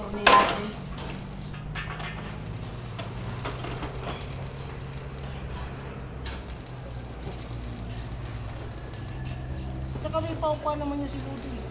tornilyo guys. Tsaka may paupa naman yung si Rudy.